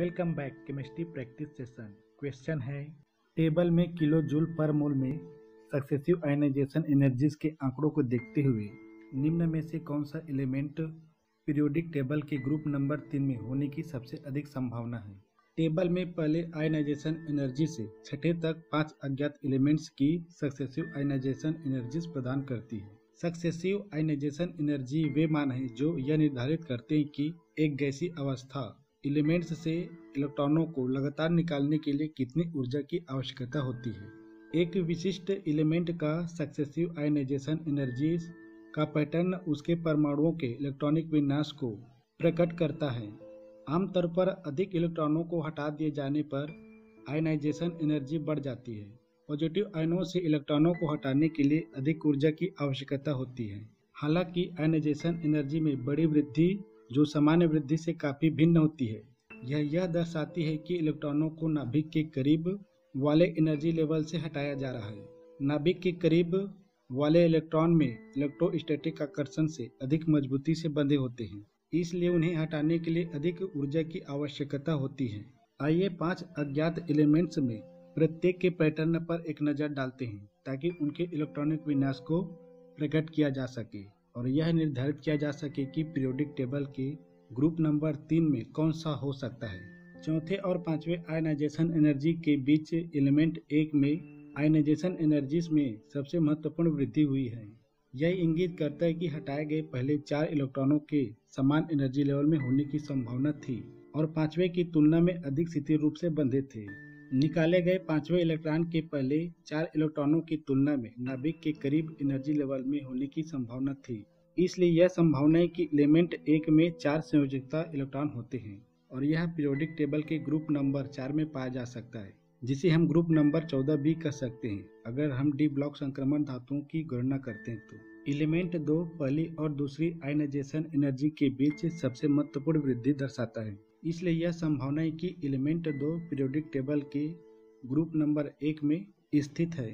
Welcome back chemistry practice session. Question है, table में kilo joule पर मोल में सक्सेसिव आयनाइजेशन एनर्जीज के आंकड़ों को देखते हुए निम्न में से कौन सा एलिमेंट पीरियोडिक टेबल के ग्रुप नंबर तीन में होने की सबसे अधिक संभावना है? टेबल में पहले आयनाइजेशन एनर्जी से छठे तक पाँच अज्ञात एलिमेंट्स की सक्सेसिव आयनाइजेशन एनर्जीज प्रदान करती है। सक्सेसिव आयनाइजेशन एनर्जी वे मान है जो यह निर्धारित करते हैं कि एक गैसी अवस्था एलिमेंट्स से इलेक्ट्रॉनों को लगातार निकालने के लिए कितनी ऊर्जा की आवश्यकता होती है? एक विशिष्ट एलिमेंट का सक्सेसिव आयनाइजेशन एनर्जीज का पैटर्न उसके परमाणुओं के इलेक्ट्रॉनिक विन्यास को प्रकट करता है। आमतौर पर अधिक इलेक्ट्रॉनों को हटा दिए जाने पर आयनाइजेशन एनर्जी बढ़ जाती है। पॉजिटिव आयनों से इलेक्ट्रॉनों को हटाने के लिए अधिक ऊर्जा की आवश्यकता होती है। हालाँकि आयनाइजेशन एनर्जी में बड़ी वृद्धि जो सामान्य वृद्धि से काफ़ी भिन्न होती है। यह यह दर्शाती है कि इलेक्ट्रॉनों को नाभिक के करीब वाले एनर्जी लेवल से हटाया जा रहा है। नाभिक के करीब वाले इलेक्ट्रॉन में इलेक्ट्रोस्टैटिक आकर्षण से अधिक मजबूती से बंधे होते हैं, इसलिए उन्हें हटाने के लिए अधिक ऊर्जा की आवश्यकता होती है। आइए पाँच अज्ञात एलिमेंट्स में प्रत्येक के पैटर्न पर एक नज़र डालते हैं, ताकि उनके इलेक्ट्रॉनिक विन्यास को प्रकट किया जा सके। और यह निर्धारित किया जा सके कि पीरियोडिक टेबल के ग्रुप नंबर तीन में कौन सा हो सकता है। चौथे और पाँचवें आयनाइजेशन एनर्जी के बीच एलिमेंट एक में आयनाइजेशन एनर्जीज में सबसे महत्वपूर्ण वृद्धि हुई है। यह इंगित करता है कि हटाए गए पहले चार इलेक्ट्रॉनों के समान एनर्जी लेवल में होने की संभावना थी और पांचवे की तुलना में अधिक स्थिर रूप से बंधे थे। निकाले गए पाँचवें इलेक्ट्रॉन के पहले चार इलेक्ट्रॉनों की तुलना में नाभिक के करीब एनर्जी लेवल में होने की संभावना थी। इसलिए यह संभावना है कि एलिमेंट एक में चार संयोजकता इलेक्ट्रॉन होते हैं और यह पीरियोडिक टेबल के ग्रुप नंबर चार में पाया जा सकता है, जिसे हम ग्रुप नंबर चौदह भी कह सकते हैं। अगर हम डी ब्लॉक संक्रमण धातुओं की गणना करते हैं तो। एलिमेंट दो, पहली और दूसरी आयनाइजेशन एनर्जी के बीच सबसे महत्वपूर्ण वृद्धि दर्शाता है। इसलिए यह संभावना है कि एलिमेंट दो पीरियोडिक टेबल के ग्रुप नंबर एक में स्थित है।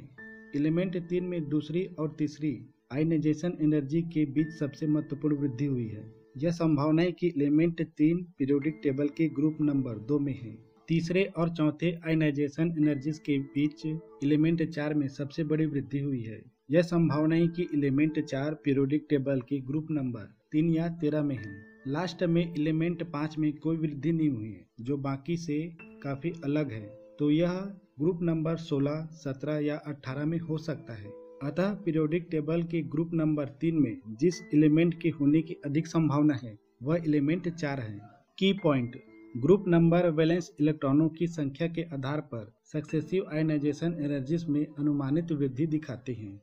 एलिमेंट तीन में दूसरी और तीसरी आयनाइजेशन एनर्जी के बीच सबसे महत्वपूर्ण वृद्धि हुई है। यह संभावना है कि एलिमेंट तीन पीरियोडिक टेबल के ग्रुप नंबर दो में है। तीसरे और चौथे आयनाइजेशन एनर्जीज के बीच एलिमेंट चार में सबसे बड़ी वृद्धि हुई है। यह संभावना है कि एलिमेंट चार पीरियोडिक टेबल के ग्रुप नंबर तीन या तेरह में है। लास्ट में एलिमेंट पाँच में कोई वृद्धि नहीं हुई है जो बाकी से काफ़ी अलग है। तो यह ग्रुप नंबर 16, 17 या 18 में हो सकता है। अतः पीरियोडिक टेबल के ग्रुप नंबर तीन में जिस एलिमेंट के होने की अधिक संभावना है वह एलिमेंट चार है। की पॉइंट ग्रुप नंबर वैलेंस इलेक्ट्रॉनों की संख्या के आधार पर सक्सेसिव आयनाइजेशन एनर्जीज में अनुमानित वृद्धि दिखाते हैं।